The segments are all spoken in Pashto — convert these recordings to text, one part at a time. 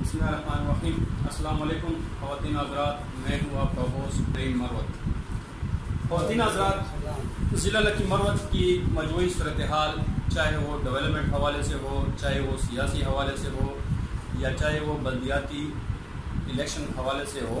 بسم اللہ الرحمن الرحیم السلام علیکم خواتین حضرات میں ہوں آپ کا ہوسم مروت خواتین حضرات ضلع لکی مروت کی مجموعی صورتحال چاہے وہ ڈیولپمنٹ حوالے سے ہو چاہے وہ سیاسی حوالے سے ہو یا چاہے وہ بلدیاتی الیکشن حوالے سے ہو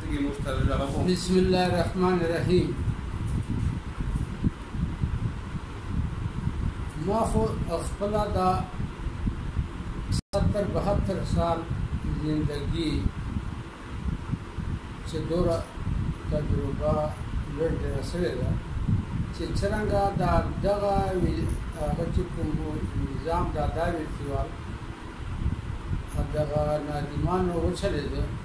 بسم الله الرحمن الرحیم ما خو خپل دا 70 72 سال زندگی چې دورا تجربه لړ ډېر سره ده چې څنګه دا دغه هغه چې کوم نظام دا داوی چې دغه نادیمان وچلې ده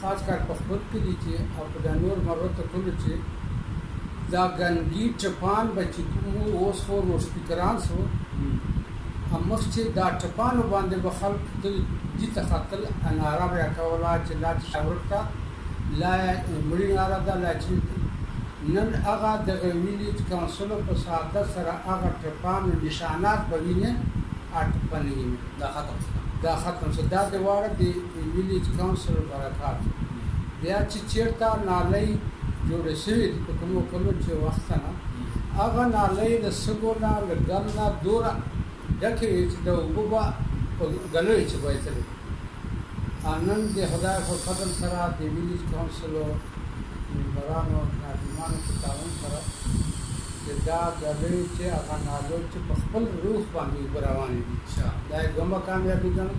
خاص کر په خپل کلي کې او په دا نور مروته کلو چې دا ګنګي ټپان به چې کوم اوس خو نور سپیکران سو مخ چې دا ټپانو باندې به خلک تل دي ته خطل اناره بیا کولا چې لا چې شورک کا لا مړی ناره دا لا چې نن هغه د ویلیج کونسل په ساده سره هغه ټپانو نشانات به ویني اټ پنګي دا ختم شو دا ختم شو دا د واړه دی ویلیج کونسل برکات بیا چې چیرته نالۍ جوړې شوې دي په کومو کلو چې وخت نه هغه نالۍ له سګو نه له ګل نه دوره ډکې وي چې د اوبو به په ګلو یې چبایتلې نن د خدای په فضل سره د ویلیج کونسل ممبرانو نادیمانو په تعاون سره چې دا ګلۍ چې هغه نالۍ چې په خپل روح باندې اوبه روانې دي دا یې دومره کامیابي ګڼم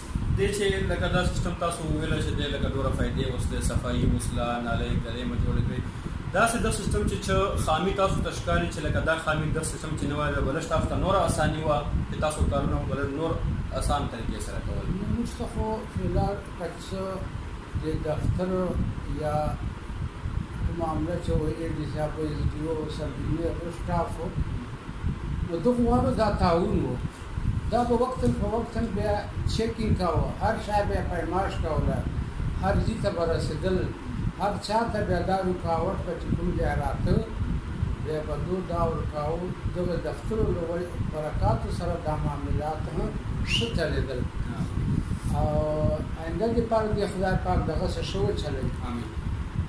دی چه لکه دا سیستم تاسو وویل چه دی لکه ډوره فایدی وسله صفایی وسله نالی ګلی مه جوړی کړی داسی ده سیستم چه چه خامی تاسو ته ښکاری چه لکه دا خامی ده سیستم چه نه وای وی به لږ تاسو ته نوره اسانی وه چه تاسو کارونه به لږ نور اسان طریقی سره کول. موږ ته خو فعلا که څه د دفتر یا کومه عمله چې وي ای ډي سي اپ وي ای ټي او سربیمه او سټاف نو دغه واړو دا تعاون وو دا به وقتاً فوقتاً بیا چیکینګ کاوه، هر شای به یې پیماش کوله، هر ځي ته به رسیدل، هر چا ته بیا دا روکاوټ به چې کوم ځای راته بیا به دو دا ورکاوه، دغه دفترو له وړ برکاتو سره دا معاملات هم ښه چلیدل او آینده دې پاره دې خدای پاک دغسې ښه وچلوي.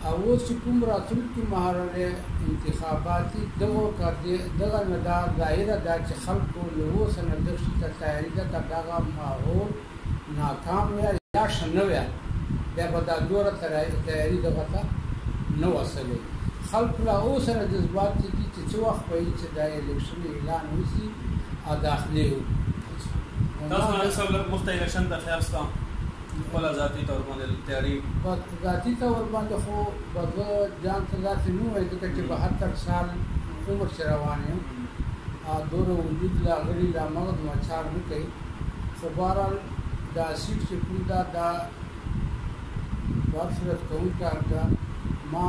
او اوس چې کوم راتلونکي مهاله انتخاباتي دغو کردې دغه نه دا ظاهره ده چې خلکو له اوسه نه دښتې ته تیاری ده که دغه ماحول ناکام ویا یا ښه نه ویا بیا به دا دوره تیاری دغه ته نه وسلې خلک لا اوسه نه جذبات دي چې څه وخت به یې چې دا الیکشن اعلان وسی او داخلې وکړي تاسو نه صاحب مخته الیکشن ته خیال ستا خپله ذاتي ته ورباندې تیاری بس ذاتي ته ورباندې خو به زه ځان ته داسې نه وایم ځکه چې به هر تر سال عمر چې روان یم دوره وجود لا غړي لا مغز مچار نه کوي خو بهرحال دا سیټ چې کوم دا دا بر صورت کوونکه ده ما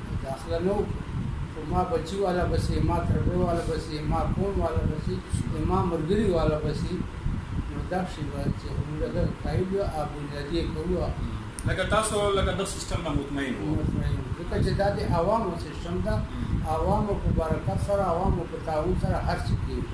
داخله نه وکړو خو ما بچی والا بسی ما تربی والا بسی ما قوم والا بسی ما مرګری والا بسی نو دا شی به چې همغه دغه قائل یو ا بنیادی کوو لکه تاسو لکه د سیستم نه مطمئن وو مطمئن ځکه چې دا د عوامو سیستم دا عوامو په برکت سره عوامو په تعاون سره هر څه کیږي